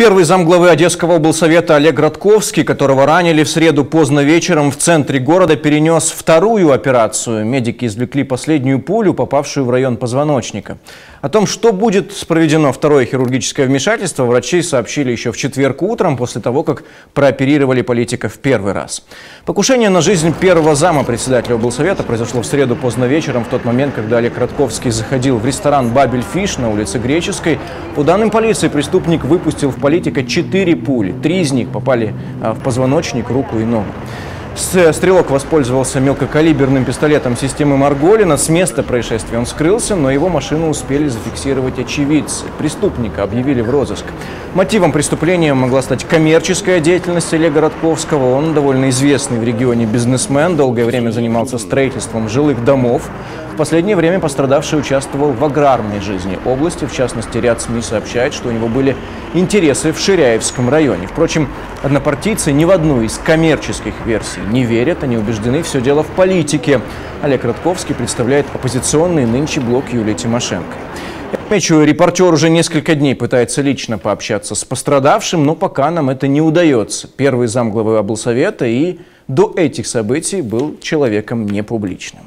Первый замглавы Одесского облсовета Олег Радковский, которого ранили в среду поздно вечером в центре города, перенес вторую операцию. Медики извлекли последнюю пулю, попавшую в район позвоночника. О том, что будет проведено второе хирургическое вмешательство, врачи сообщили еще в четверг утром, после того, как прооперировали политика в первый раз. Покушение на жизнь первого зама председателя облсовета произошло в среду поздно вечером, в тот момент, когда Олег Радковский заходил в ресторан «Бабель Фиш» на улице Греческой. По данным полиции, преступник выпустил в политика четыре пули. Три из них попали а, в позвоночник, руку и ногу. Стрелок воспользовался мелкокалиберным пистолетом системы Марголина. С места происшествия он скрылся, но его машину успели зафиксировать очевидцы. Преступника объявили в розыск. Мотивом преступления могла стать коммерческая деятельность Олега Радковского. Он довольно известный в регионе бизнесмен, долгое время занимался строительством жилых домов. Последнее время пострадавший участвовал в аграрной жизни области. В частности, ряд СМИ сообщает, что у него были интересы в Ширяевском районе. Впрочем, однопартийцы ни в одну из коммерческих версий не верят. Они убеждены, все дело в политике. Олег Радковский представляет оппозиционный нынче блок Юлии Тимошенко. Отмечу, репортер уже несколько дней пытается лично пообщаться с пострадавшим, но пока нам это не удается. Первый замглавы облсовета и до этих событий был человеком непубличным.